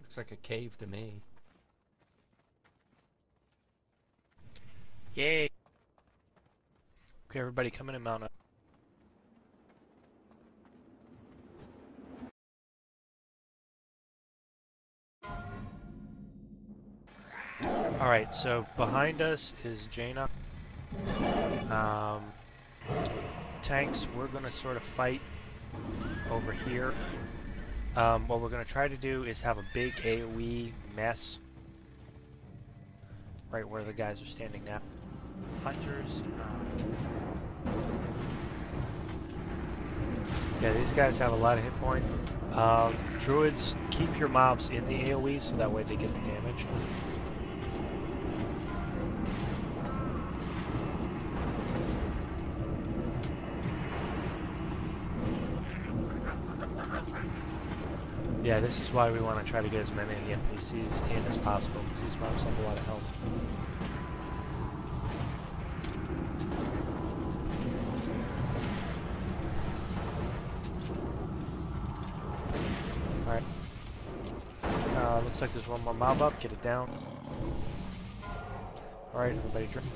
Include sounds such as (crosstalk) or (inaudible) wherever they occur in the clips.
Looks like a cave to me. Yay! Okay, everybody come in and mount up. Alright, so behind us is Jaina. Um, tanks, we're going to sort of fight over here. Um, what we're going to try to do is have a big AoE mess right where the guys are standing now. Hunters. um, yeah, these guys have a lot of hit point. Um, druids, keep your mobs in the AoE so that way they get the damage. Yeah, this is why we want to try to get as many of the NPCs in as possible, because these mobs have a lot of health. Alright. Uh, looks like there's one more mob up, get it down. Alright, everybody drink.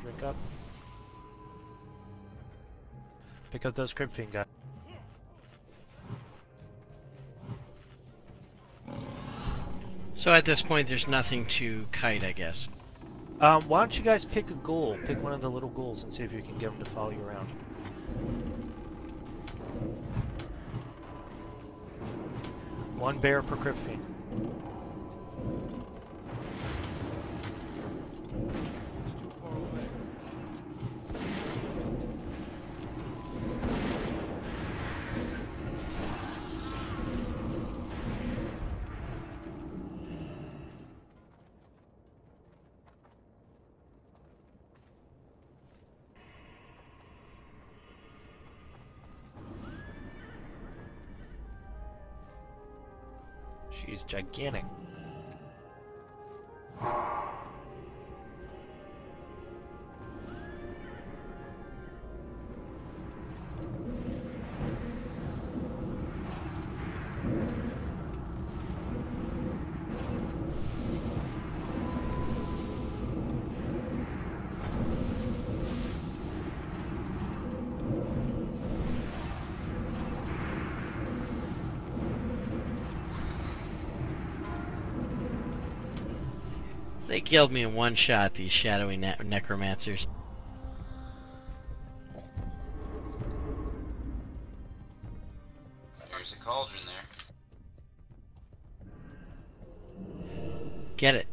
Drink up. Pick up those Fiend guys. So at this point, there's nothing to kite, I guess. Um, why don't you guys pick a ghoul? Pick one of the little ghouls and see if you can get them to follow you around. One bear per Crypt Fiend. She's gigantic. They killed me in one shot, these shadowy ne necromancers. There's a cauldron there. Get it.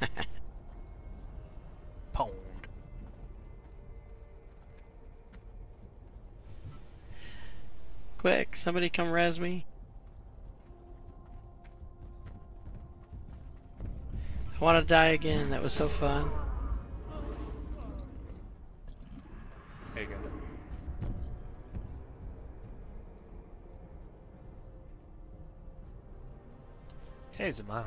(laughs) Pwned. Quick, somebody come res me. I want to die again. That was so fun. You go. Hey, Zaman.